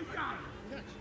I got it.